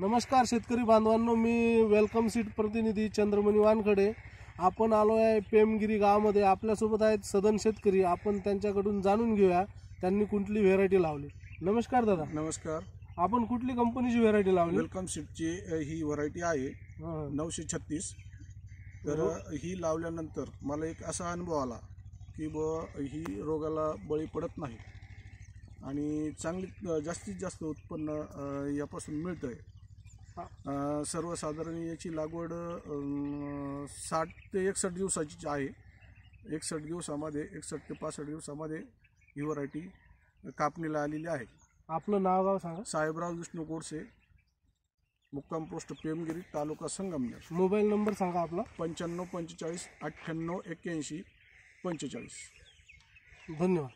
नमस्कार शेतकरी बांधवांनो मी वेलकम सीट प्रतिनिधी चंद्रमणी वानखडे. आपण आलो आहे पेमगिरी गावामध्ये. आपल्यासोबत आहेत सदन शेतकरी. आपण त्यांच्याकडून जाणून घेऊया त्यांनी कुठली व्हेरायटी लावली. नमस्कार दादा. नमस्कार. आपण कुठली कंपनीची व्हेरायटी लावली? वेलकम सीटची अ, ही व्हरायटी आहे. हा. नऊशे छत्तीस. तर हो. ही लावल्यानंतर मला एक असा अनुभव आला की ब ही रोगाला बळी पडत नाही. आणि चांगली अ, जास्तीत जास्त उत्पन्न अ, यापासून मिळतं आहे सर्वसाधारण याची लागवड अ, साठ ते एकसष्ट दिवसाची आहे. एकसष्ट दिवसामध्ये एकसष्ट ते पासष्ट दिवसामध्ये ही व्हरायटी कापणीला आलेली आहे. आपलं नाव गाव सांगा. साहेबराव विष्णू गोडसे मुक्काम post Pemgiri taluka Sangamner. Mobile number सांगा आपला. पंच्याण्णव पंचेचाळीस अठ्ठ्याण्णव एक्क्याऐंशी पंचेचाळीस. धन्यवाद.